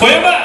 小山